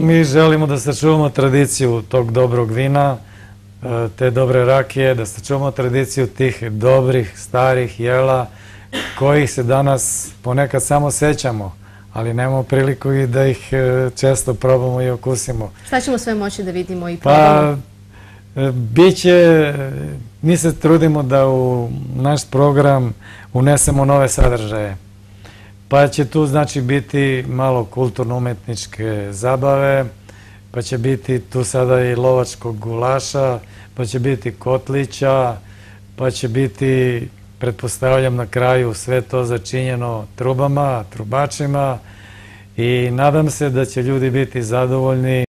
Mi želimo da sačuvamo tradiciju tog dobrog vina, e, te dobre rakije, da sačuvamo tradiciju tih dobrih, starih jela, kojih se danas ponekad samo sećamo, ali nemamo priliku i da ih e, često probamo i okusimo. Šta ćemo sve moći da vidimo i probamo? Pa, biće, mi se trudimo da u naš program unesemo nove sadržaje. Pa će tu znači biti malo kulturno-umetničke zabave, pa će biti tu sada i lovačkog gulaša, pa će biti kotlića, pa će biti, pretpostavljam na kraju, sve to začinjeno trubama, trubačima i nadam se da će ljudi biti zadovoljni